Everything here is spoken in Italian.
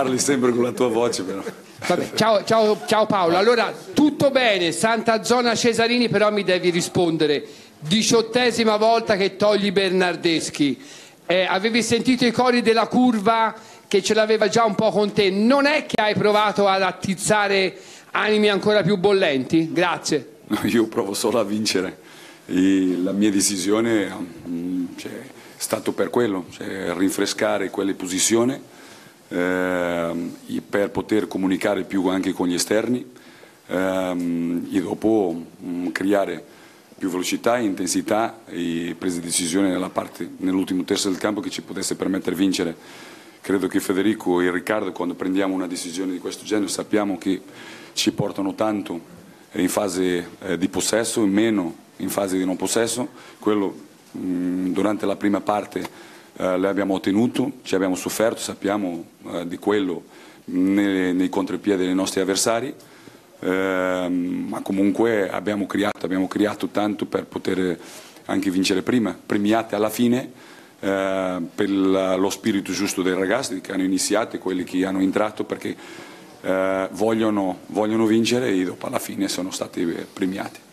parli sempre con la tua voce però. Vabbè, ciao, ciao, ciao Paolo, allora tutto bene, Santa Zona Cesarini però mi devi rispondere, diciottesima volta che togli Bernardeschi, eh, avevi sentito i cori della curva che ce l'aveva già un po' con te, non è che hai provato ad attizzare animi ancora più bollenti? Grazie. No, io provo solo a vincere e la mia decisione mm, cioè, è stata per quello, cioè, rinfrescare quelle posizioni eh, per poter comunicare più anche con gli esterni ehm, e dopo mh, mm, creare più velocità, intensità e prese di decisione nell'ultimo terzo del campo che ci potesse permettere di vincere. Credo che Federico e Riccardo quando prendiamo una decisione di questo genere sappiamo che ci portano tanto in fase eh, di possesso, meno in fase di non possesso. Quello mh, mm, durante la prima parte eh, le abbiamo ottenuto, ci abbiamo sofferto, sappiamo eh, di quello nei, nei contropiedi dei nostri avversari, eh, ma comunque abbiamo creato, abbiamo creato tanto per poter anche vincere prima, premiate alla fine eh, per lo spirito giusto dei ragazzi che hanno iniziato e quelli che hanno entrato perché eh, vogliono, vogliono vincere e dopo alla fine sono stati premiati.